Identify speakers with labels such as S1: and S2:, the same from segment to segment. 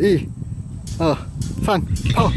S1: 一、二、三、跑！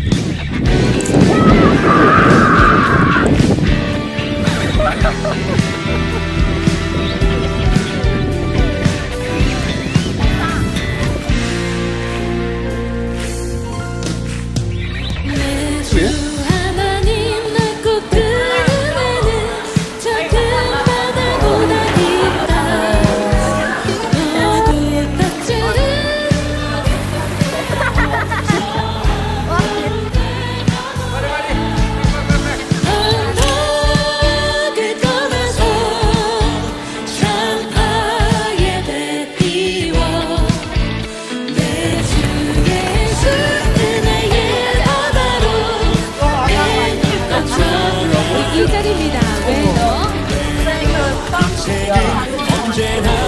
S2: 주 예수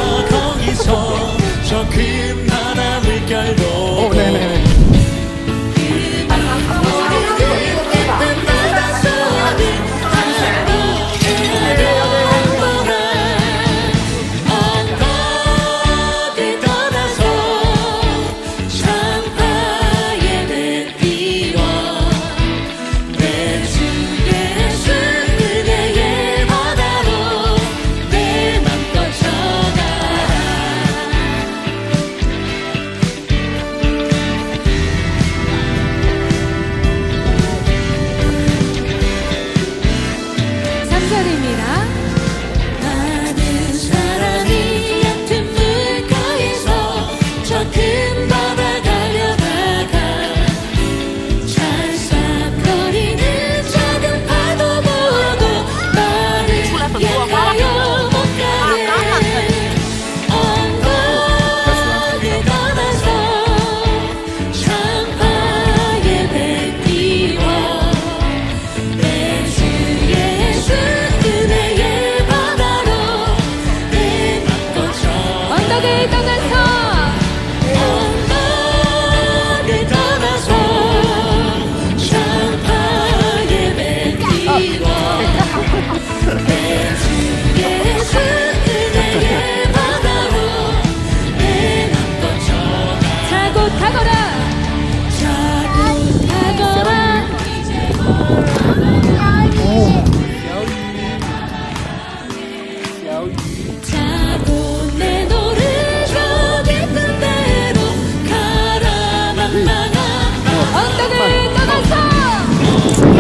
S2: Yeah.